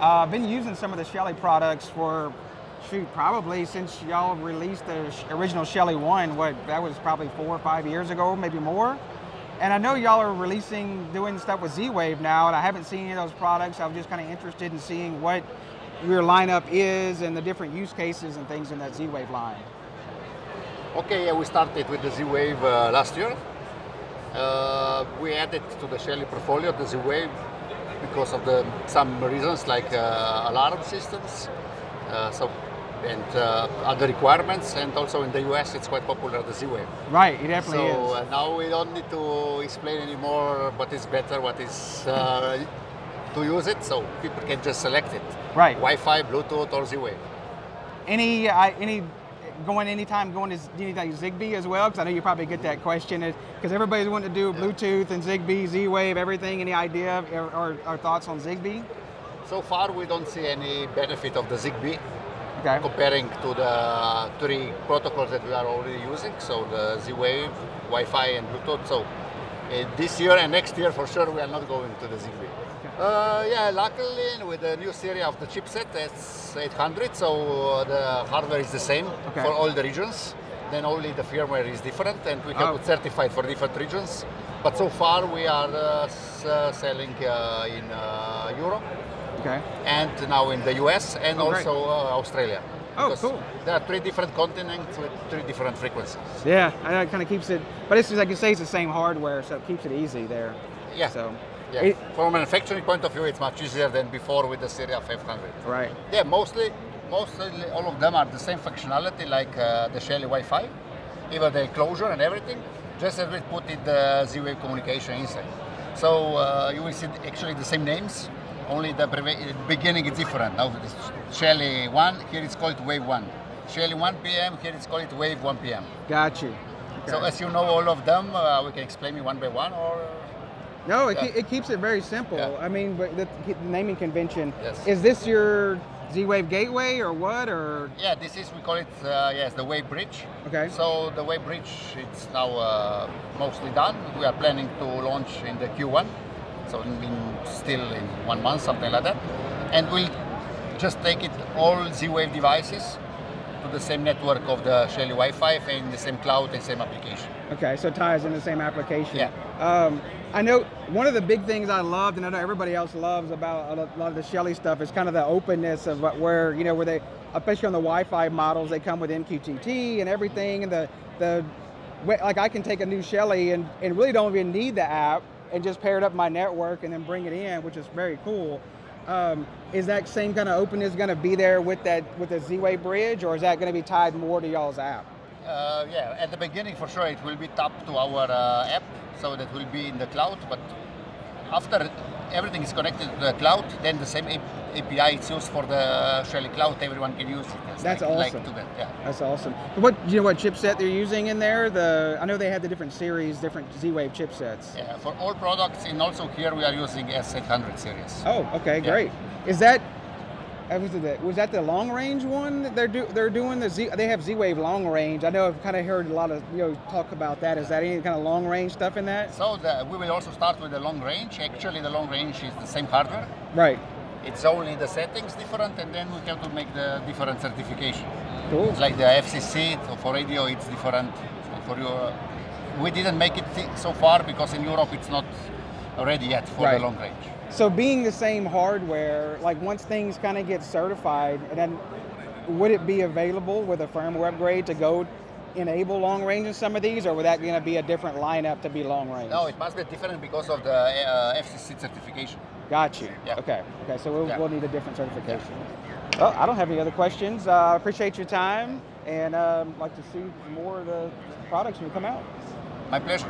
Uh, I've been using some of the Shelly products for, shoot, probably since y'all released the original Shelly 1, what, that was probably four or five years ago, maybe more. And I know y'all are releasing, doing stuff with Z-Wave now, and I haven't seen any of those products. I was just kind of interested in seeing what your lineup is and the different use cases and things in that Z-Wave line. Okay, we started with the Z-Wave uh, last year. Uh, we added to the Shelly portfolio the Z-Wave because of the some reasons like uh, alarm systems, uh, so and uh, other requirements, and also in the US it's quite popular the Z-Wave. Right, it definitely so, is. uh, now we don't need to explain anymore what is better, what is uh, to use it, so people can just select it. Right. Wi-Fi, Bluetooth, or Z-Wave. Any, uh, any going anytime going to do you need like Zigbee as well? Because I know you probably get that question because everybody's wanting to do Bluetooth and Zigbee, Z-Wave, everything. Any idea or, or, or thoughts on Zigbee? So far, we don't see any benefit of the Zigbee Okay. comparing to the three protocols that we are already using. So the Z-Wave, Wi-Fi, and Bluetooth. So uh, this year and next year, for sure, we are not going to the Zigbee. Uh, yeah, luckily with the new series of the chipset, it's 800, so the hardware is the same Okay. for all the regions. Then only the firmware is different, and we have Oh. certified for different regions. But so far, we are uh, uh, selling uh, in uh, Europe Okay. and now in the US and Oh, also uh, Australia. Oh, cool. There are three different continents with three different frequencies. Yeah, it kind of keeps it, but it's like you say, it's the same hardware, so it keeps it easy there. Yeah. So, Yeah. it- From a manufacturing point of view, it's much easier than before with the Series 500. right. Yeah, mostly, mostly all of them are the same functionality like uh, the Shelly Wi-Fi, even the enclosure and everything. Just as we put it the Z-Wave communication inside. So uh, you will see actually the same names, only the beginning is different. Now it's Shelly 1, here it's called Wave 1. Shelly 1 p.m., here it's called Wave 1 p.m. Got you. So as you know all of them, uh, we can explain me one by one or No, it, Yeah. ke- it keeps it very simple. Yeah. I mean, but the the naming convention. Yes. Is this your Z-Wave gateway or what? Or Yeah, this is we call it uh, yes the Wave Bridge. Okay. So the Wave Bridge it's now uh, mostly done. We are planning to launch in the Q1, so in still in one month something like that, and we'll just take it all Z-Wave devices to the same network of the Shelly Wi-Fi and the same cloud and same application. okay, so it ties in the same application. Yeah. Um, I know one of the big things I loved, and I know everybody else loves about a lot of the Shelly stuff, is kind of the openness of what- where you know where they, especially on the Wi-Fi models, they come with MQTT and everything, and the the like I can take a new Shelly and, and really don't even need the app and just pair it up my network and then bring it in, which is very cool. Um, is that same kind of openness going to be there with that with the Z-Wave bridge, or is that going to be tied more to y'all's app? Uh, yeah, at the beginning for sure it will be tapped to our uh, app, so that will be in the cloud. But after everything is connected to the cloud, then the same API is used for the Shelly Cloud. Everyone can use it. It's That's like, awesome. Like that, yeah. That's awesome. What do you know? What chipset they're using in there? The I know they had the different series, different Z-Wave chipsets. Yeah, for all products, and also here we are using S800 series. Oh, okay, Yeah. great. Is that Uh, was, it the, was that the long range one that they're do, they're doing the Z? They have Z-Wave long range. I know I've kind of heard a lot of you know talk about that. Is that any kind of long range stuff in that? So the, we will also start with the long range. Actually, the long range is the same hardware. Right. It's only the settings different, and then we have to make the different certification. Cool. It's like the FCC for radio, it's different. For your, we didn't make it so far because in Europe it's not ready yet for Right. the long range. So being the same hardware, like once things kind of get certified, and then would it be available with a firmware upgrade to go enable long range in some of these, or would that going to be a different lineup to be long range? No, it must be different because of the uh, FCC certification. Got you. Yeah. Okay. Okay. So we'll, Yeah. we'll need a different certification. Well, I don't have any other questions. Uh, I appreciate your time, and um, like to see more of the products when they come out. My pleasure.